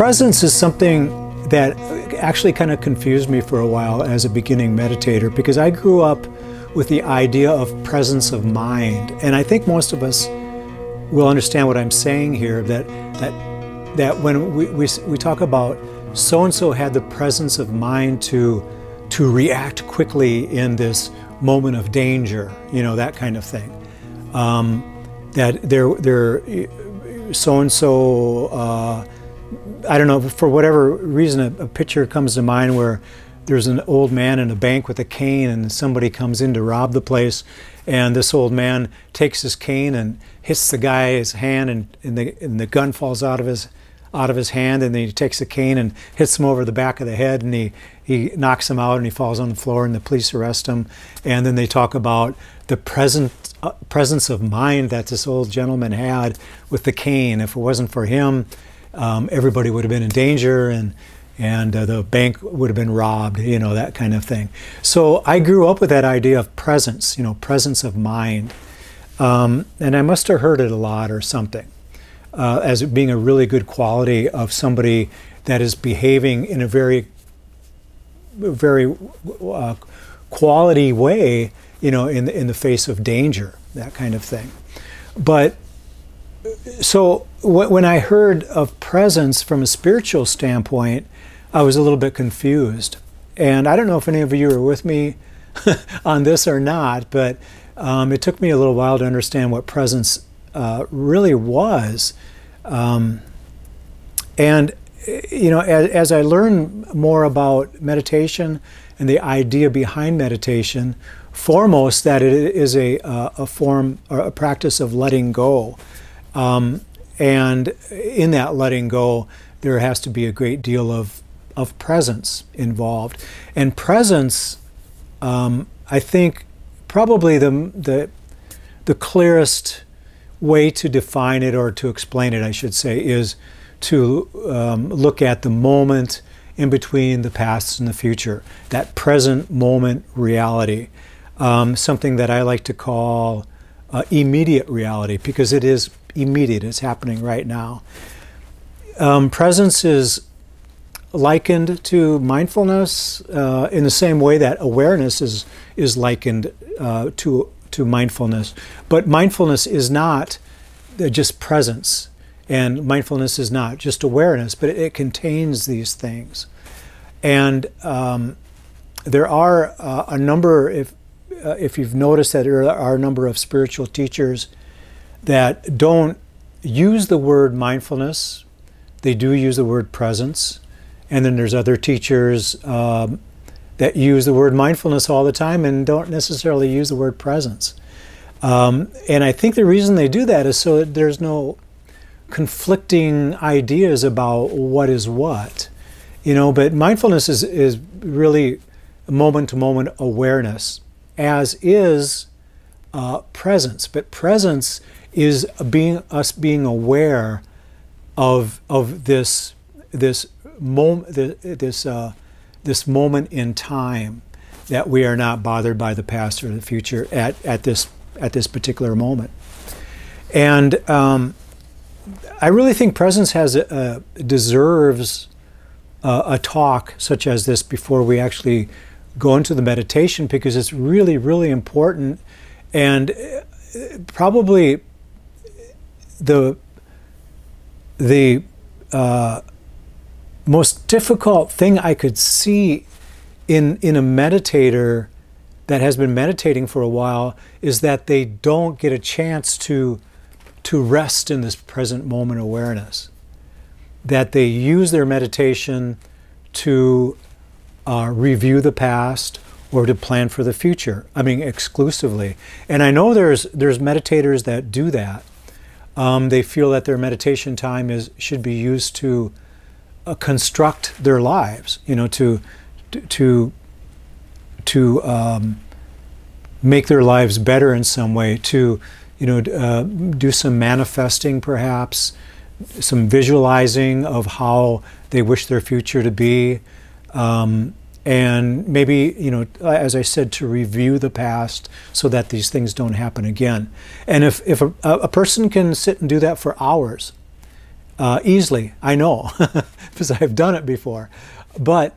presence is something that actually kind of confused me for a while as a beginning meditator because I grew up with the idea of presence of mind. And I think most of us will understand what I'm saying here that, that, that when we, we, we talk about so and so had the presence of mind to, to react quickly in this moment of danger, you know, that kind of thing. Um, that they're, they're so and so I don't know, for whatever reason, a, a, picture comes to mind where there's an old man in a bank with a cane and somebody comes in to rob the place. And this old man takes his cane and hits the guy's hand and, and, the, and the gun falls out of his out of his hand. And then he takes the cane and hits him over the back of the head and he, he knocks him out and he falls on the floor and the police arrest him. And then they talk about the present uh, presence of mind that this old gentleman had with the cane. If it wasn't for him um, everybody would have been in danger and and uh, the bank would have been robbed, you know, that kind of thing. So I grew up with that idea of presence, you know, presence of mind. Um, and I must have heard it a lot or something uh, as being a really good quality of somebody that is behaving in a very, very uh, quality way, you know, in, in the face of danger, that kind of thing. But so when I heard of presence from a spiritual standpoint, I was a little bit confused. And I don't know if any of you are with me on this or not, but um, it took me a little while to understand what presence uh, really was. Um, and, you know, as, as I learn more about meditation and the idea behind meditation, foremost that it is a, a form or a practice of letting go. Um, and in that letting go, there has to be a great deal of, of presence involved. And presence, um, I think, probably the, the, the clearest way to define it or to explain it, I should say, is to um, look at the moment in between the past and the future, that present moment reality. Um, something that I like to call uh, immediate reality because it is immediate, it's happening right now. Um, presence is likened to mindfulness uh, in the same way that awareness is, is likened uh, to, to mindfulness. But mindfulness is not just presence, and mindfulness is not just awareness, but it, it contains these things. And um, there are uh, a number, if, uh, if you've noticed that there are a number of spiritual teachers that don't use the word mindfulness. They do use the word presence. And then there's other teachers um, that use the word mindfulness all the time and don't necessarily use the word presence. Um, and I think the reason they do that is so that there's no conflicting ideas about what is what. You know, but mindfulness is, is really moment to moment awareness, as is uh, presence. But presence is being us being aware of of this this moment this uh, this moment in time that we are not bothered by the past or the future at, at this at this particular moment. And um, I really think presence has a, a deserves a, a talk such as this before we actually go into the meditation because it's really really important and uh, probably the the uh, most difficult thing I could see in in a meditator that has been meditating for a while is that they don't get a chance to to rest in this present moment awareness. That they use their meditation to uh, review the past or to plan for the future. I mean, exclusively. And I know there's there's meditators that do that, um, they feel that their meditation time is should be used to uh, construct their lives. You know, to to to um, make their lives better in some way. To you know, uh, do some manifesting, perhaps, some visualizing of how they wish their future to be. Um, and maybe you know as i said to review the past so that these things don't happen again. And if, if a, a person can sit and do that for hours uh, easily. I know because I've done it before, but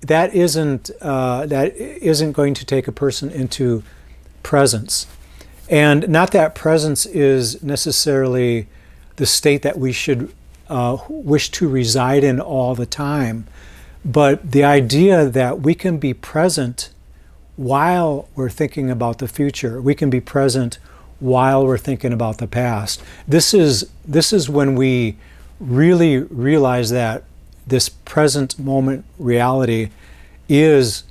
that isn't uh, that isn't going to take a person into presence, and not that presence is necessarily the state that we should uh, wish to reside in all the time, but the idea that we can be present while we're thinking about the future. We can be present while we're thinking about the past. This is this is when we really realize that this present moment reality is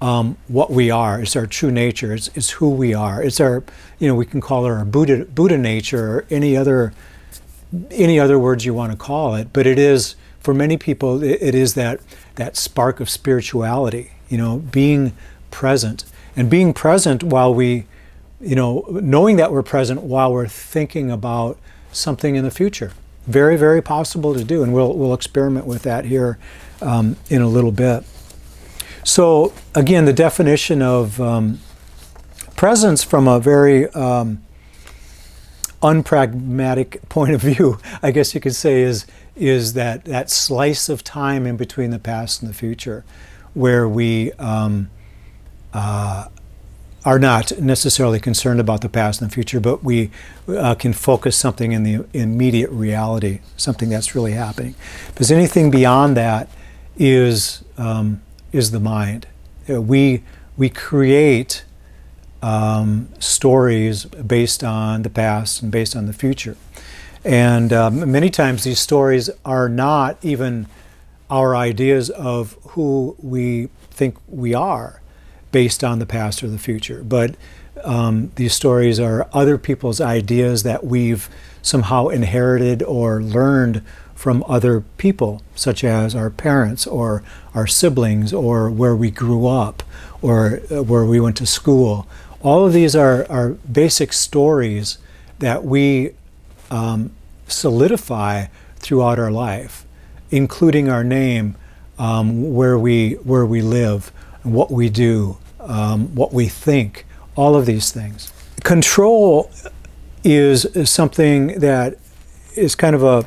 um, what we are. It's our true nature. It's, it's who we are. It's our you know we can call it our Buddha Buddha nature or any other any other words you want to call it. But it is for many people it, it is that that spark of spirituality. You know, being present and being present while we you know knowing that we're present while we're thinking about something in the future very very possible to do and we'll we'll experiment with that here um, in a little bit so again the definition of um, presence from a very um, unpragmatic point of view i guess you could say is is that that slice of time in between the past and the future where we um, uh, are not necessarily concerned about the past and the future, but we uh, can focus something in the immediate reality, something that's really happening. Because anything beyond that is um, is the mind. Uh, we we create um, stories based on the past and based on the future, and um, many times these stories are not even our ideas of who we think we are based on the past or the future. But um, these stories are other people's ideas that we've somehow inherited or learned from other people, such as our parents or our siblings or where we grew up or uh, where we went to school. All of these are, are basic stories that we um, solidify throughout our life, including our name, um, where we where we live, what we do, um, what we think, all of these things. Control is, something that is kind of a,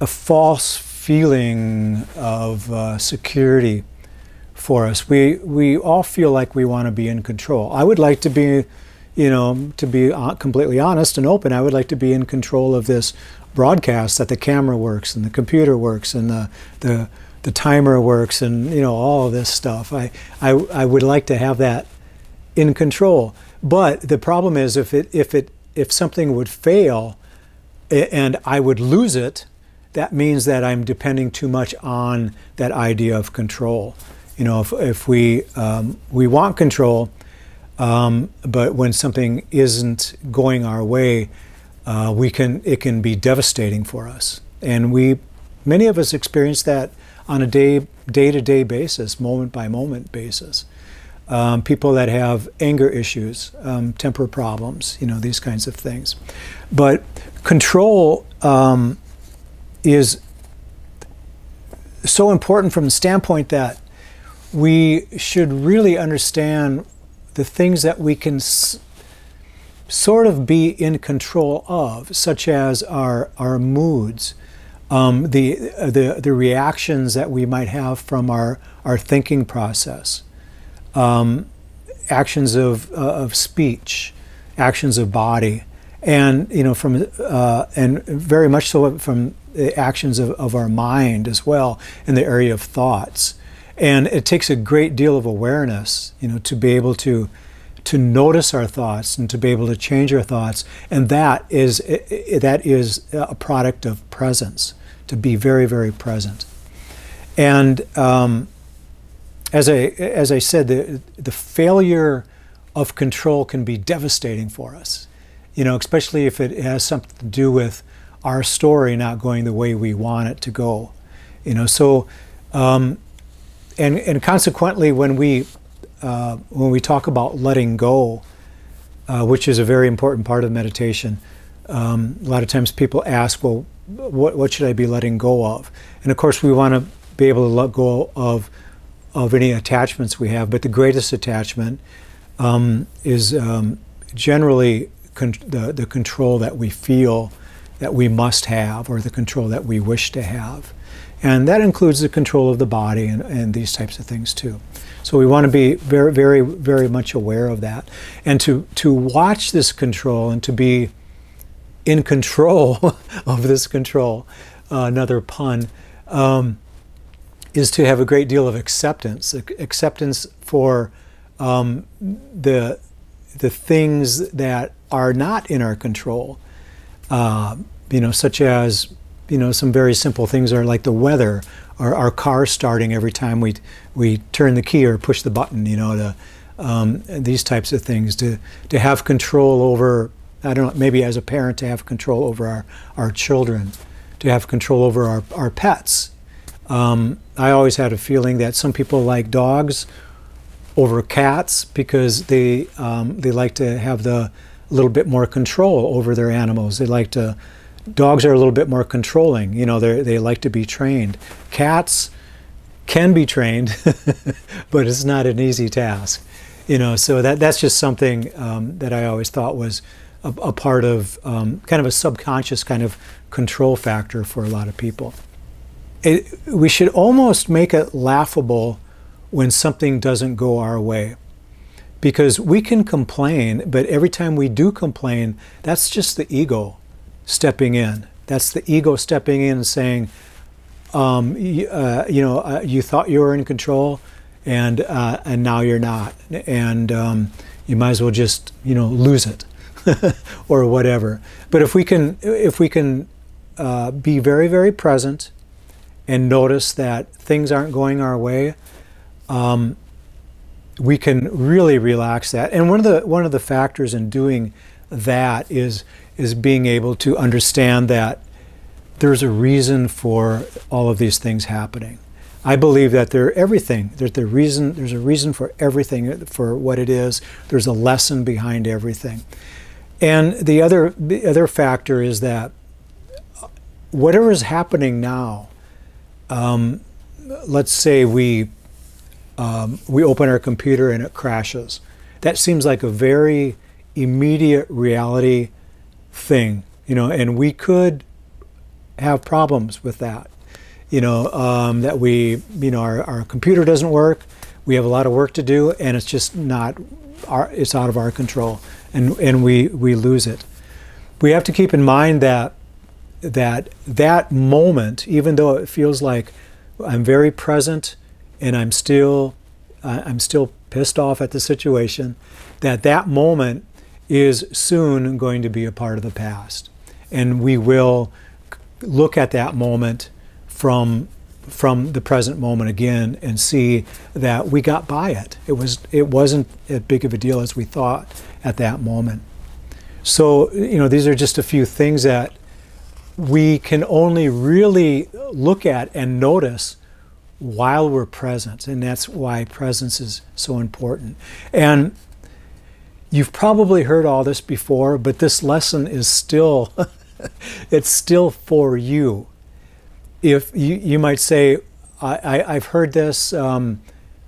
a false feeling of uh, security for us. We, we all feel like we want to be in control. I would like to be, you know, to be completely honest and open, I would like to be in control of this broadcast that the camera works and the computer works and the, the the timer works and you know all of this stuff. I, I, I would like to have that in control. But the problem is if it if it if something would fail and I would lose it, that means that I'm depending too much on that idea of control. You know, if, if we um, we want control, um, but when something isn't going our way, uh, we can it can be devastating for us. And we many of us experience that on a day day to day basis, moment by moment basis. Um, people that have anger issues, um, temper problems, you know, these kinds of things. But control um, is so important from the standpoint that we should really understand the things that we can sort of be in control of, such as our, our moods, um, the, the, the reactions that we might have from our, our thinking process, um, actions of, uh, of speech, actions of body, and you know from uh, and very much so from the actions of, of our mind as well in the area of thoughts. And it takes a great deal of awareness, you know, to be able to to notice our thoughts and to be able to change our thoughts. And that is, that is a product of presence, to be very, very present. And um, as, I, as I said, the, the failure of control can be devastating for us, you know, especially if it has something to do with our story not going the way we want it to go. You know, so, um, and, and consequently, when we uh, when we talk about letting go, uh, which is a very important part of meditation, um, a lot of times people ask, well, what, what should I be letting go of? And of course, we want to be able to let go of, of any attachments we have, but the greatest attachment um, is um, generally the, the control that we feel that we must have or the control that we wish to have. And that includes the control of the body and, and these types of things too. So we want to be very, very, very much aware of that. And to, to watch this control and to be in control of this control, uh, another pun, um, is to have a great deal of acceptance. Acceptance for um, the, the things that are not in our control. Uh, you know, such as you know some very simple things are like the weather or our car starting every time we we turn the key or push the button. You know, the, um, these types of things to to have control over. I don't know, maybe as a parent to have control over our, our children, to have control over our, our pets. Um, I always had a feeling that some people like dogs over cats because they um, they like to have the a little bit more control over their animals. They like to dogs are a little bit more controlling. You know, they they like to be trained. Cats can be trained, but it's not an easy task. You know, so that that's just something um, that I always thought was a, a part of um, kind of a subconscious kind of control factor for a lot of people. It, we should almost make it laughable when something doesn't go our way. Because we can complain, but every time we do complain, that's just the ego stepping in. That's the ego stepping in and saying, um, you, uh, you, know, uh, you thought you were in control, and uh, and now you're not, and um, you might as well just you know lose it, or whatever. But if we can, if we can uh, be very very present, and notice that things aren't going our way, um, we can really relax that. And one of the one of the factors in doing that is is being able to understand that there's a reason for all of these things happening. I believe that there everything there's the reason there's a reason for everything for what it is. There's a lesson behind everything. And the other the other factor is that whatever is happening now, um, let's say we um, we open our computer and it crashes. That seems like a very immediate reality thing, you know, and we could have problems with that. You know, um, that we, you know, our, our computer doesn't work, we have a lot of work to do, and it's just not, our, it's out of our control, and, and we, we lose it. We have to keep in mind that that that moment, even though it feels like I'm very present and I'm still I'm still pissed off at the situation, that that moment is soon going to be a part of the past. And we will look at that moment from from the present moment again and see that we got by it. It was it wasn't as big of a deal as we thought at that moment. So, you know, these are just a few things that we can only really look at and notice while we're present. And that's why presence is so important. And You've probably heard all this before, but this lesson is still, it's still for you. If you, you might say, I, have heard this, um,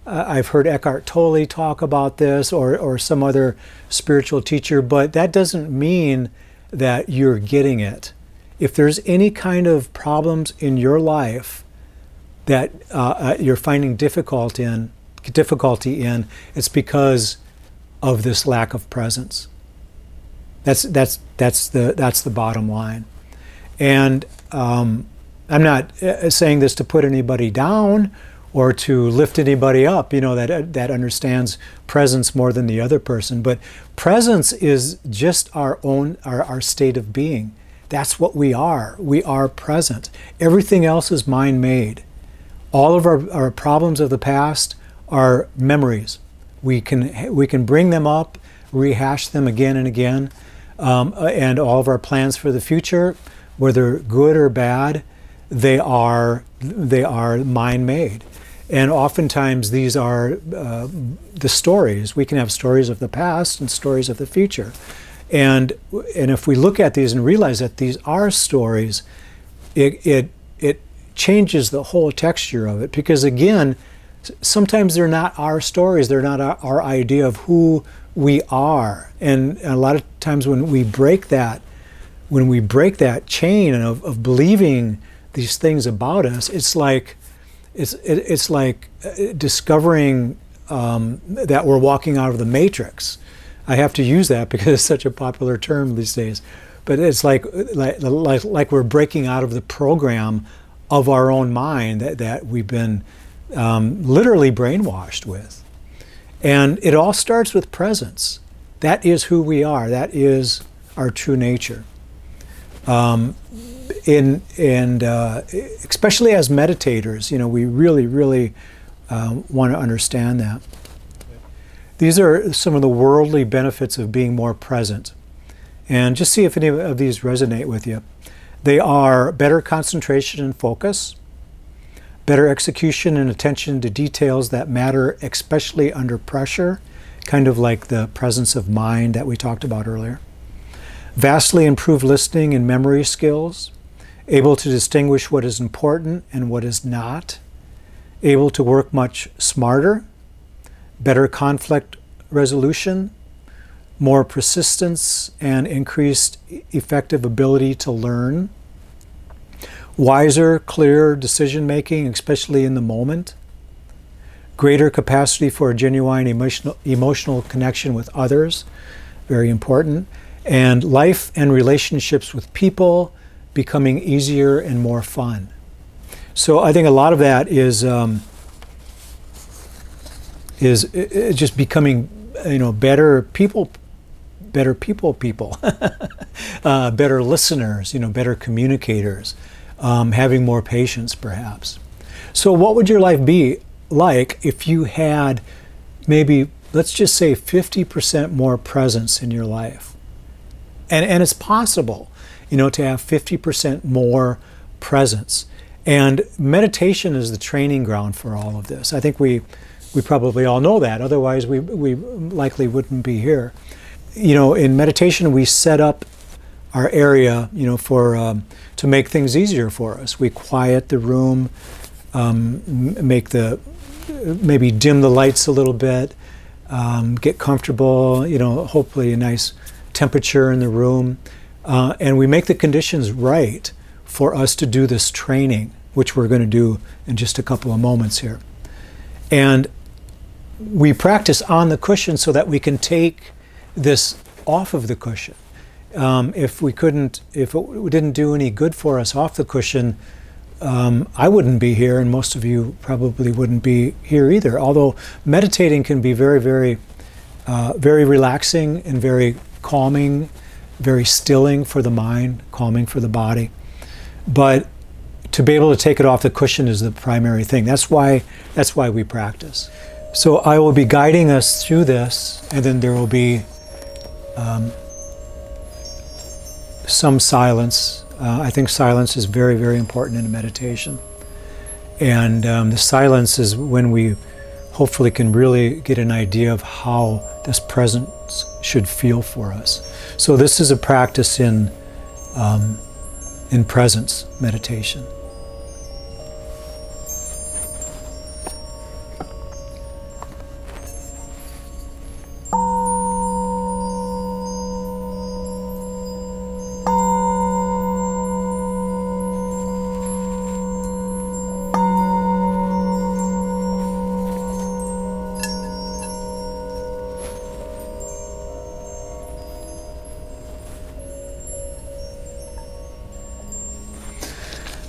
I've heard Eckhart Tolle talk about this or, or some other spiritual teacher, but that doesn't mean that you're getting it. If there's any kind of problems in your life that uh, uh you're finding difficult in, difficulty in, it's because of this lack of presence. That's that's that's the that's the bottom line, and um, I'm not uh, saying this to put anybody down or to lift anybody up. You know that uh, that understands presence more than the other person, but presence is just our own our, our state of being. That's what we are. We are present. Everything else is mind made. All of our, our problems of the past are memories we can we can bring them up, rehash them again and again, um, and all of our plans for the future, whether good or bad, they are they are mind made, and oftentimes these are uh, the stories. We can have stories of the past and stories of the future, and and if we look at these and realize that these are stories, it it it changes the whole texture of it. Because again sometimes they're not our stories, they're not our, our, idea of who we are. And a lot of times when we break that, when we break that chain of, of believing these things about us, it's like it's it, it's like uh, discovering um, that we're walking out of the matrix. I have to use that because it's such a popular term these days. But it's like like like, like we're breaking out of the program of our own mind that, that we've been um, literally brainwashed with. And it all starts with presence. That is who we are. That is our true nature. Um, in and uh, especially as meditators, you know, we really, really uh, want to understand that. These are some of the worldly benefits of being more present. And just see if any of these resonate with you. They are better concentration and focus, better execution and attention to details that matter, especially under pressure, kind of like the presence of mind that we talked about earlier. Vastly improved listening and memory skills, able to distinguish what is important and what is not, able to work much smarter, better conflict resolution, more persistence and increased effective ability to learn, wiser, clearer decision making, especially in the moment, greater capacity for a genuine emotional, emotional connection with others, very important, and life and relationships with people becoming easier and more fun. So I think a lot of that is um, is just becoming you know better people better people people uh, better listeners you know better communicators um, having more patience perhaps. So what would your life be like if you had maybe let's just say 50% more presence in your life? And and it's possible you know to have 50% more presence. And meditation is the training ground for all of this. I think we we probably all know that. Otherwise we we likely wouldn't be here. You know, in meditation, we set up our area, you know, for um, to make things easier for us. We quiet the room, um, make the maybe dim the lights a little bit, um, get comfortable. You know, hopefully a nice temperature in the room, uh, and we make the conditions right for us to do this training, which we're going to do in just a couple of moments here, and we practice on the cushion so that we can take this off of the cushion. Um, if we couldn't, if it didn't do any good for us off the cushion, um, I wouldn't be here, and most of you probably wouldn't be here either. Although meditating can be very, very, uh, very relaxing and very calming, very stilling for the mind, calming for the body. But to be able to take it off the cushion is the primary thing. That's why. That's why we practice. So I will be guiding us through this, and then there will be um, some silence. Uh, I think silence is very, very important in meditation. And um, the silence is when we hopefully can really get an idea of how this presence should feel for us. So this is a practice in, um, in presence meditation.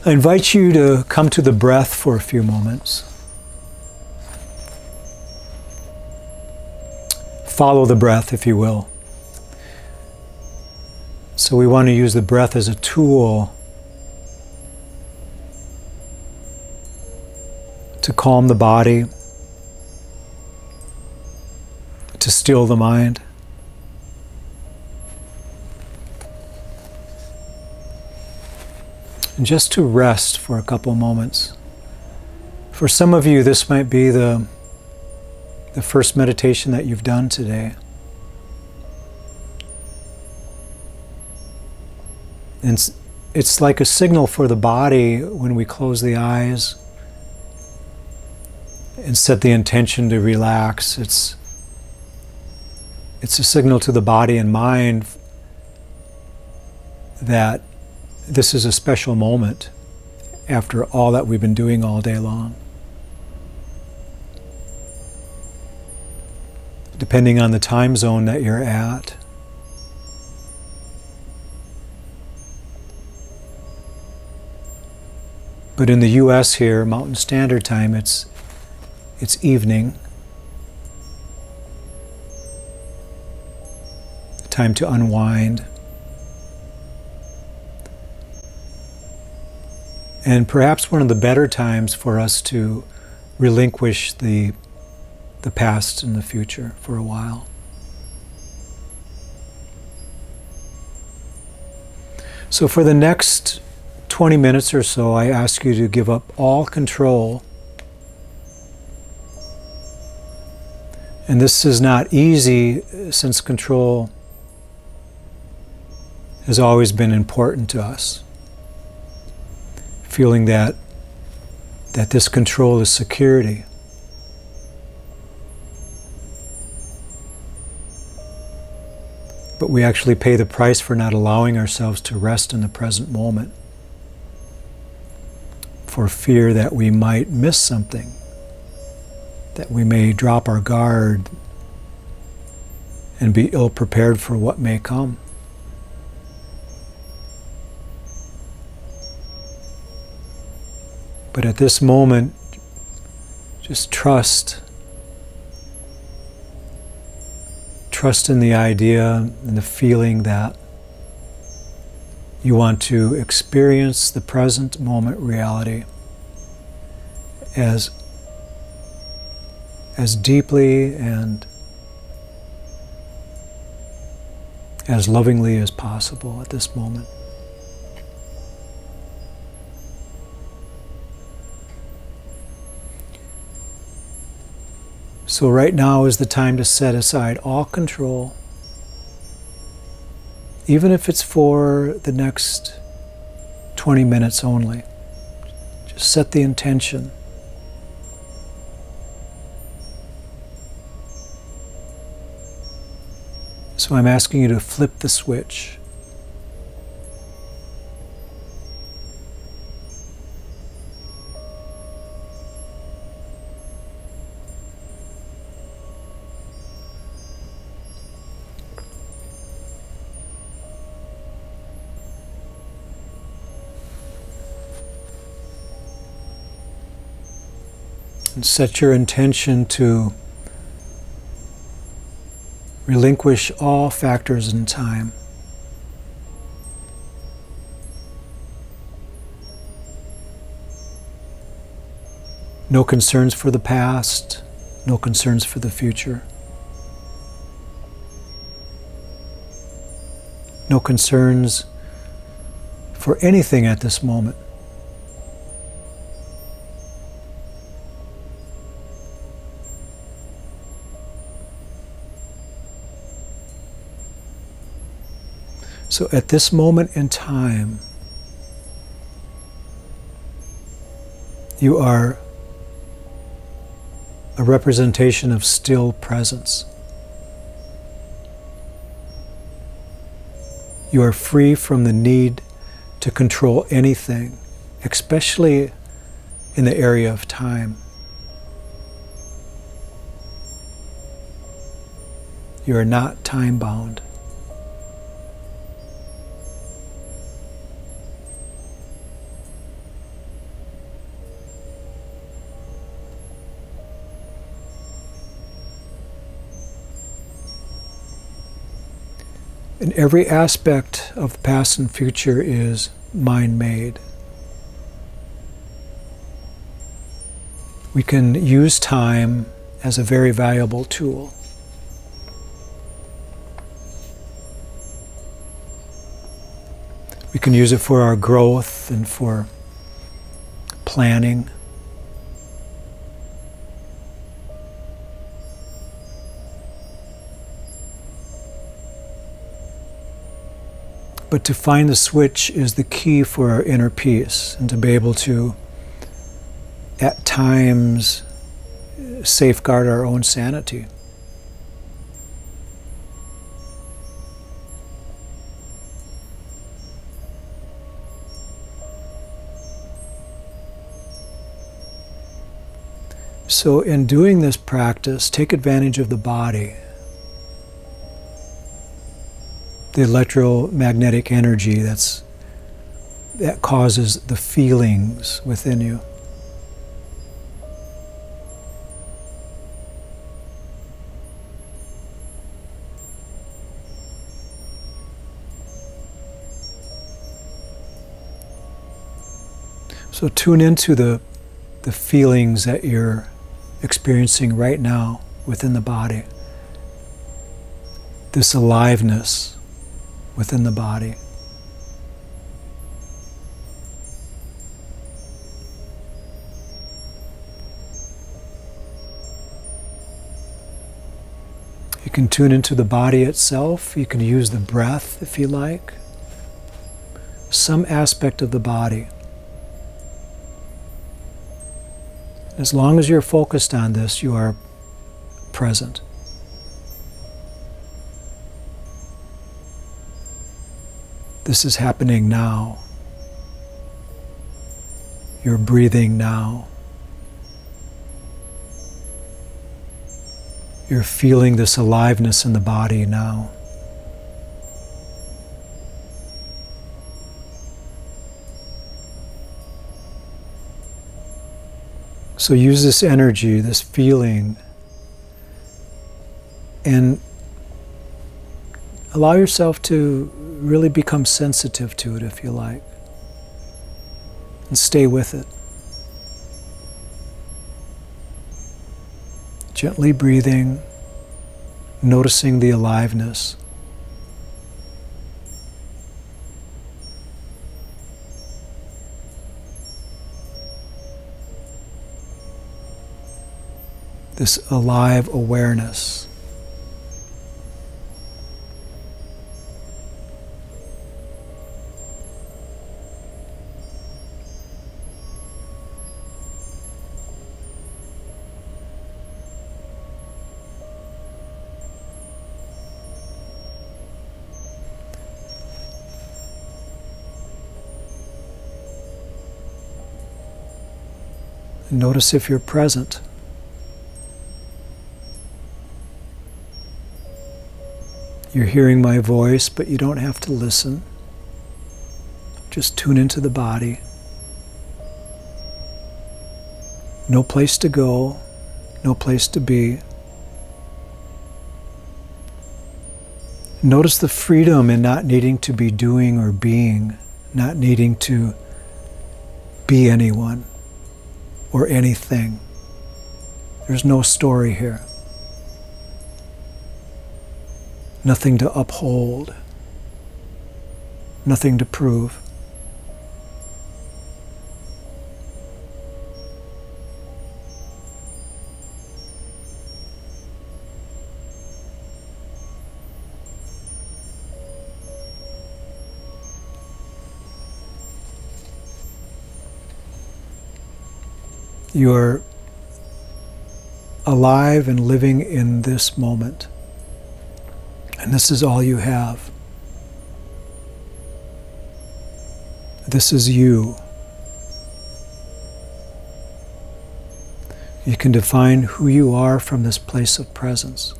I invite you to come to the breath for a few moments. Follow the breath, if you will. So, we want to use the breath as a tool to calm the body, to still the mind. And just to rest for a couple moments. For some of you, this might be the, the first meditation that you've done today. And it's, it's like a signal for the body when we close the eyes and set the intention to relax. It's, it's a signal to the body and mind that this is a special moment after all that we've been doing all day long. Depending on the time zone that you're at, But in the US here, Mountain Standard Time, it's it's evening. Time to unwind. And perhaps one of the better times for us to relinquish the the past and the future for a while. So for the next 20 minutes or so, I ask you to give up all control. And this is not easy since control has always been important to us. Feeling that, that this control is security. But we actually pay the price for not allowing ourselves to rest in the present moment for fear that we might miss something, that we may drop our guard and be ill prepared for what may come. But at this moment, just trust. Trust in the idea and the feeling that you want to experience the present moment reality as, as deeply and as lovingly as possible at this moment. So, right now is the time to set aside all control even if it's for the next 20 minutes only. Just set the intention. So I'm asking you to flip the switch. And set your intention to relinquish all factors in time. No concerns for the past, no concerns for the future. No concerns for anything at this moment. So at this moment in time, you are a representation of still presence. You are free from the need to control anything, especially in the area of time. You are not time bound. And every aspect of the past and future is mind made. We can use time as a very valuable tool. We can use it for our growth and for planning. But to find the switch is the key for our inner peace and to be able to, at times, safeguard our own sanity. So, in doing this practice, take advantage of the body the electromagnetic energy that's, that causes the feelings within you. So tune into the, the feelings that you're experiencing right now within the body. This aliveness within the body. You can tune into the body itself. You can use the breath if you like. Some aspect of the body. As long as you're focused on this, you are present. This is happening now. You're breathing now. You're feeling this aliveness in the body now. So use this energy, this feeling, and allow yourself to really become sensitive to it if you like. And stay with it. Gently breathing, noticing the aliveness. this alive awareness. Notice if you're present. You're hearing my voice, but you don't have to listen. Just tune into the body. No place to go, no place to be. Notice the freedom in not needing to be doing or being, not needing to be anyone or anything. There's no story here. nothing to uphold, nothing to prove. You're alive and living in this moment. And this is all you have. This is you. You can define who you are from this place of presence.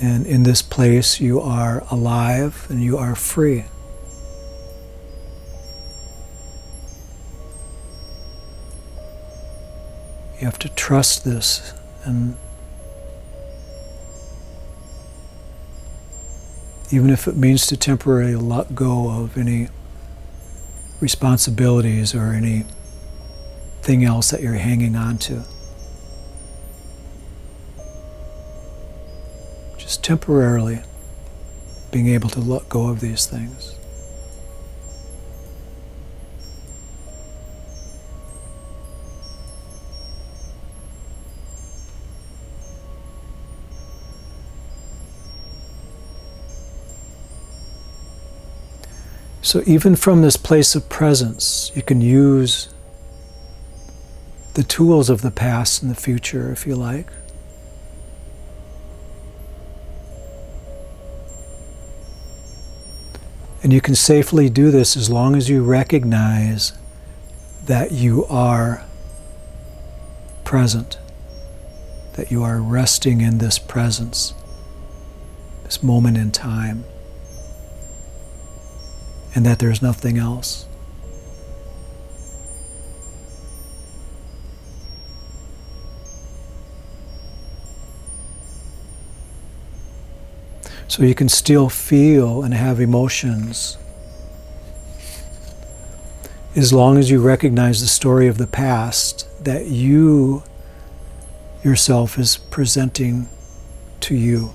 And in this place, you are alive and you are free. You have to trust this and even if it means to temporarily let go of any responsibilities or anything else that you're hanging on to. Just temporarily being able to let go of these things. So, even from this place of presence, you can use the tools of the past and the future if you like. And you can safely do this as long as you recognize that you are present, that you are resting in this presence, this moment in time, and that there's nothing else. So you can still feel and have emotions as long as you recognize the story of the past that you yourself is presenting to you.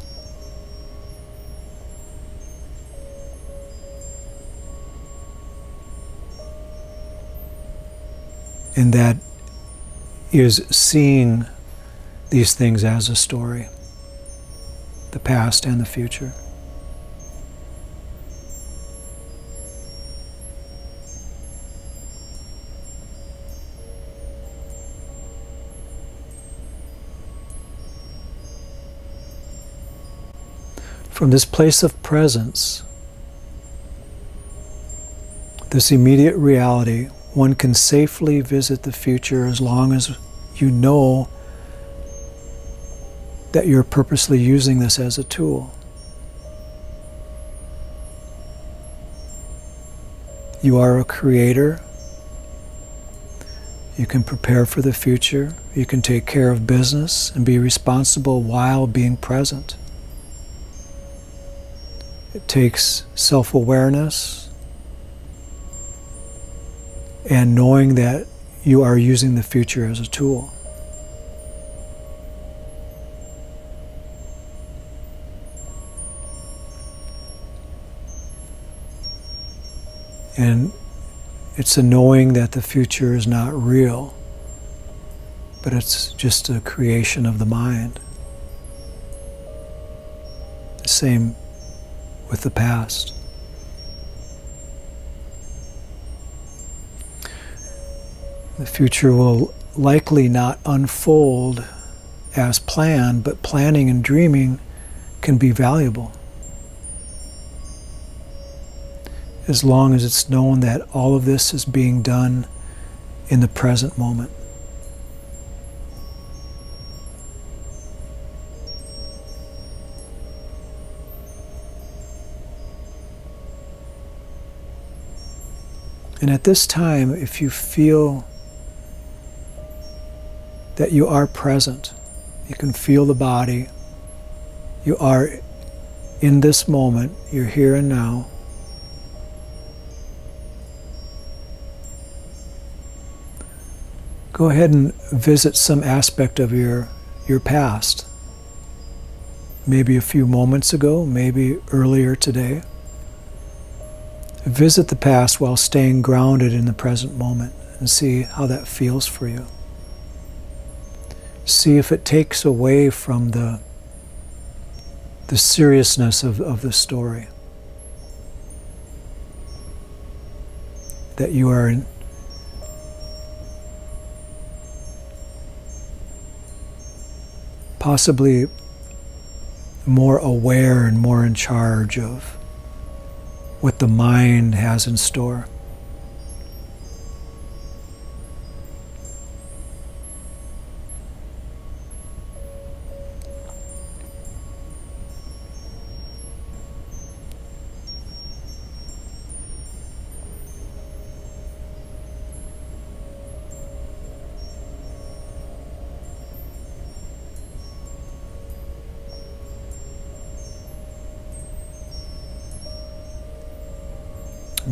And that is seeing these things as a story the past and the future. From this place of presence, this immediate reality, one can safely visit the future as long as you know that you're purposely using this as a tool. You are a creator. You can prepare for the future. You can take care of business and be responsible while being present. It takes self awareness and knowing that you are using the future as a tool. And it's a knowing that the future is not real, but it's just a creation of the mind. The same with the past. The future will likely not unfold as planned, but planning and dreaming can be valuable. As long as it's known that all of this is being done in the present moment. And at this time, if you feel that you are present, you can feel the body, you are in this moment, you're here and now. Go ahead and visit some aspect of your, your past. Maybe a few moments ago, maybe earlier today. Visit the past while staying grounded in the present moment and see how that feels for you. See if it takes away from the, the seriousness of, of the story. That you are in, possibly more aware and more in charge of what the mind has in store.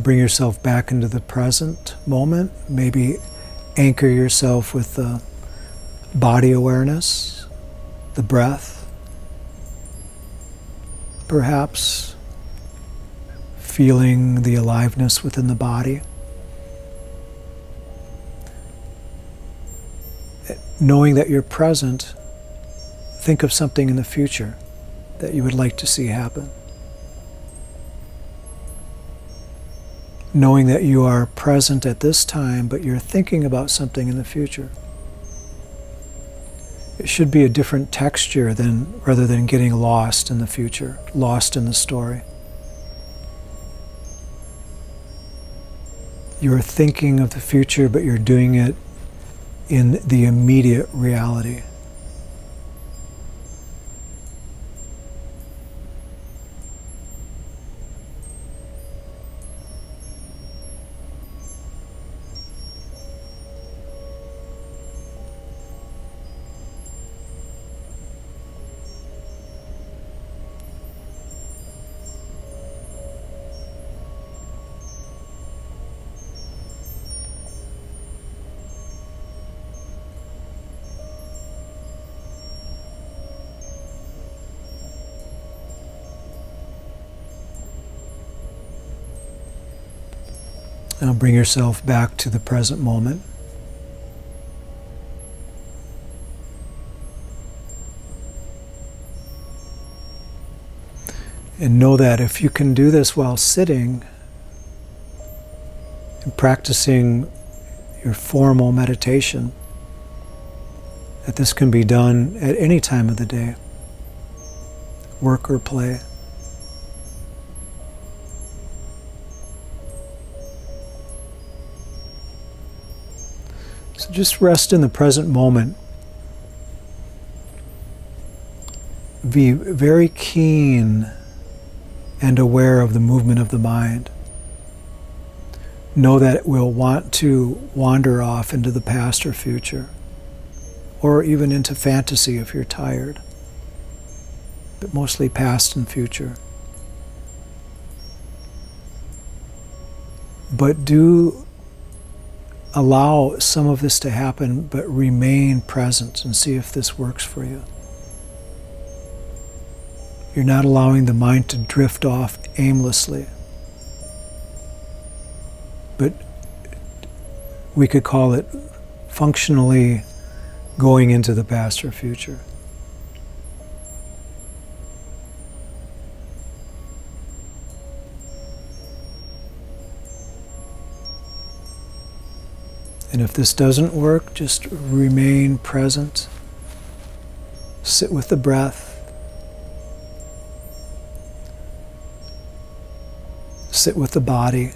Bring yourself back into the present moment. Maybe anchor yourself with the body awareness, the breath. Perhaps feeling the aliveness within the body. Knowing that you're present, think of something in the future that you would like to see happen. Knowing that you are present at this time, but you're thinking about something in the future. It should be a different texture than rather than getting lost in the future, lost in the story. you're thinking of the future, but you're doing it in the immediate reality. Bring yourself back to the present moment. And know that if you can do this while sitting and practicing your formal meditation, that this can be done at any time of the day, work or play. Just rest in the present moment. Be very keen and aware of the movement of the mind. Know that it will want to wander off into the past or future, or even into fantasy if you're tired, but mostly past and future. But do allow some of this to happen, but remain present and see if this works for you. You're not allowing the mind to drift off aimlessly. But we could call it functionally going into the past or future. And if this doesn't work, just remain present. Sit with the breath. Sit with the body.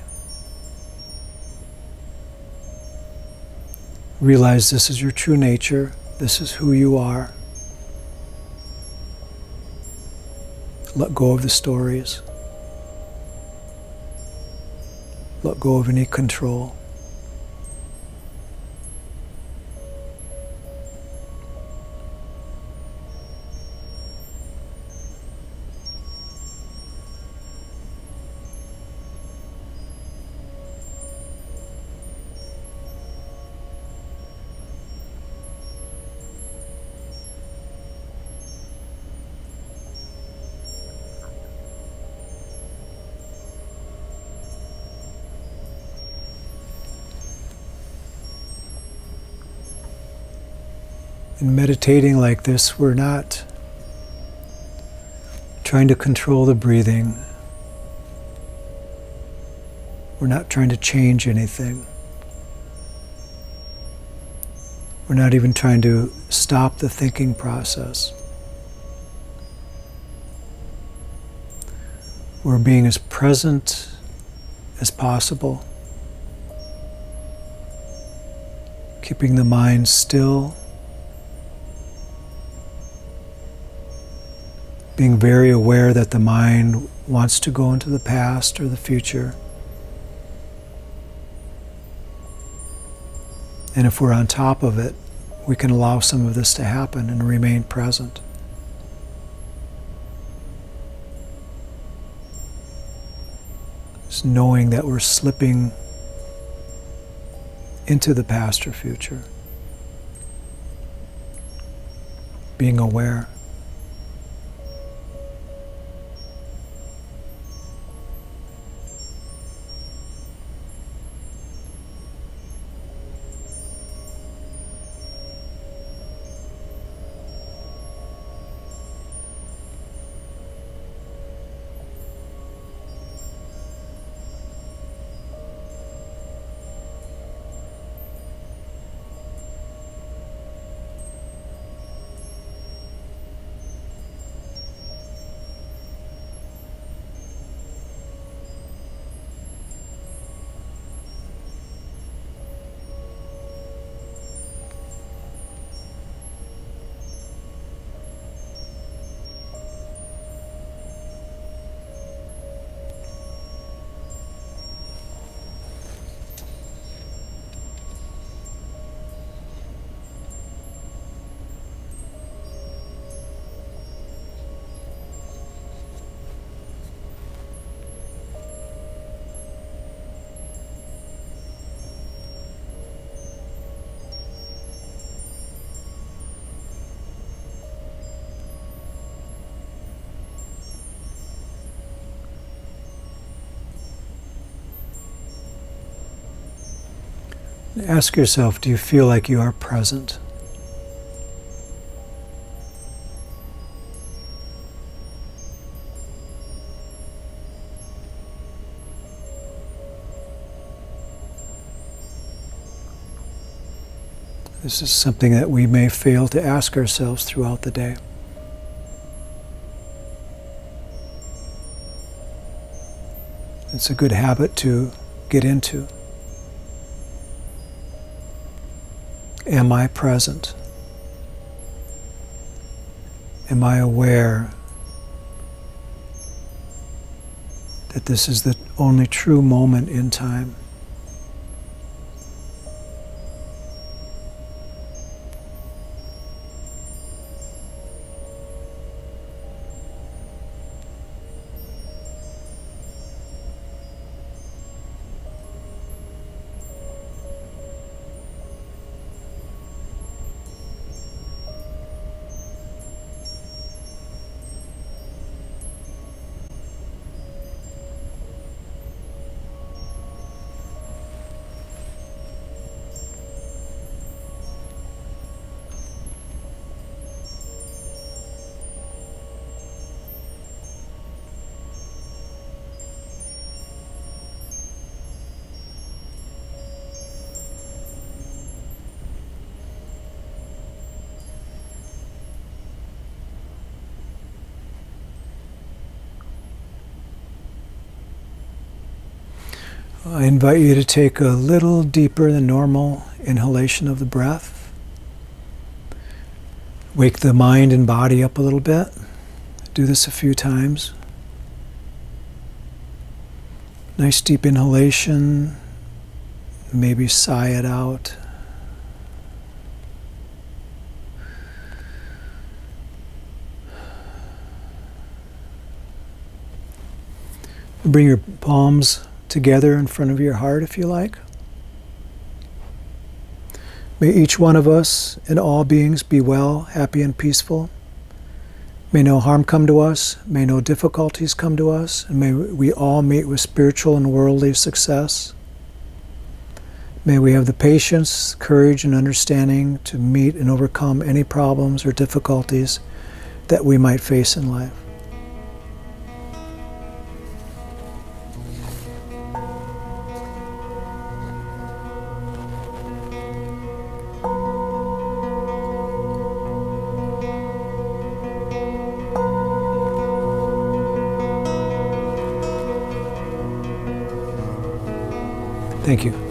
Realize this is your true nature. This is who you are. Let go of the stories. Let go of any control. Meditating like this, we're not trying to control the breathing. We're not trying to change anything. We're not even trying to stop the thinking process. We're being as present as possible, keeping the mind still being very aware that the mind wants to go into the past or the future. And if we're on top of it, we can allow some of this to happen and remain present. Just knowing that we're slipping into the past or future. Being aware. Ask yourself do you feel like you are present? This is something that we may fail to ask ourselves throughout the day. It's a good habit to get into. Am I present? Am I aware that this is the only true moment in time? Invite you to take a little deeper than normal inhalation of the breath. Wake the mind and body up a little bit. Do this a few times. Nice deep inhalation. Maybe sigh it out. Bring your palms together in front of your heart, if you like. May each one of us and all beings be well, happy, and peaceful. May no harm come to us, may no difficulties come to us, and may we all meet with spiritual and worldly success. May we have the patience, courage, and understanding to meet and overcome any problems or difficulties that we might face in life. Thank you.